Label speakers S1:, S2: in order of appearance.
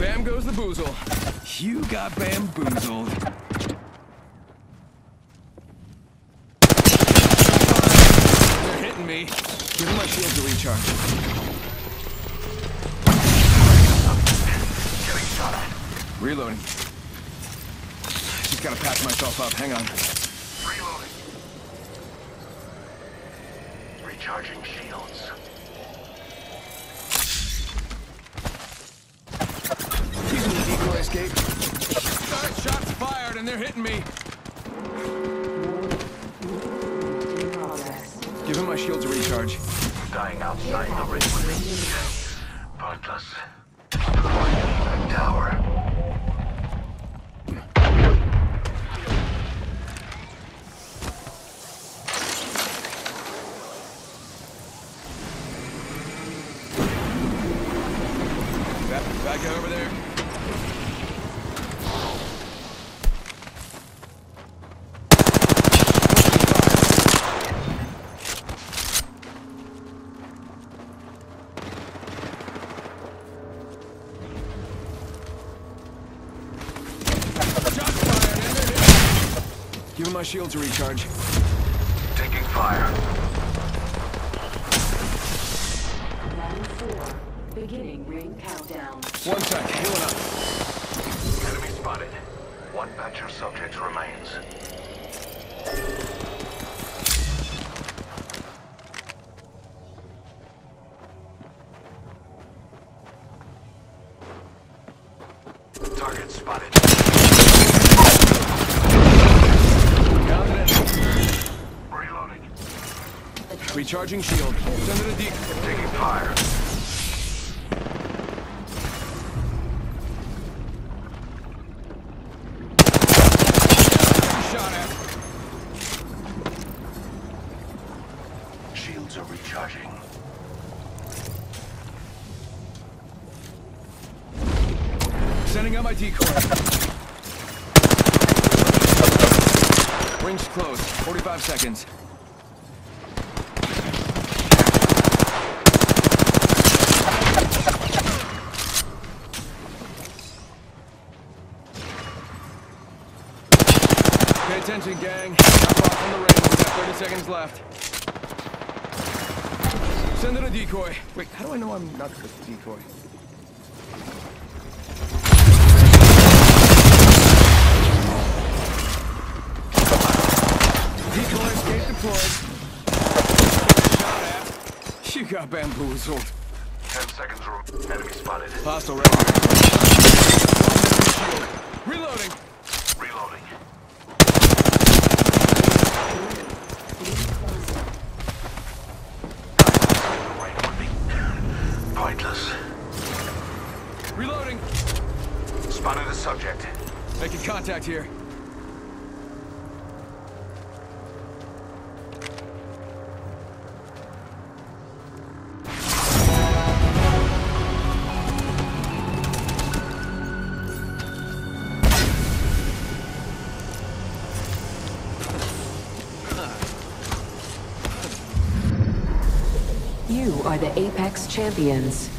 S1: Bam goes the boozle. You got bamboozled. They're hitting me. Give them my shield to recharge.
S2: Getting shot at.
S1: Reloading. Just gotta patch myself up. Hang on.
S2: Reloading. Recharging shields.
S1: Escape. Alright, shots fired and they're hitting me. Give him my shield to recharge.
S2: Dying outside the ring. Pointless. Deploying tower.
S1: That bad over there. Shots fired, and they're hit. Give him my shield to recharge.
S2: Taking fire.
S3: Round four. Beginning ring countdown.
S1: One sec, healing up.
S2: Enemy spotted. One batch of subjects remains. Target spotted.
S1: Recharging shield. Send it a deep.
S2: Taking fire.
S1: Shot at.
S2: Shields are recharging.
S1: Sending out my decoy. Ring's closed. 45 seconds. Attention, gang. Off on the ring. We got 30 seconds left. Send in a decoy. Wait, how do I know I'm not the decoy? Decoy escape deployed. Shot at. You got bamboozled.
S2: Ten seconds room. Enemy spotted.
S1: Hostile. Reloading.
S2: Reloading. The right would be pointless.
S1: Reloading.
S2: Spotted a subject.
S1: Making contact here.
S3: You are the Apex champions.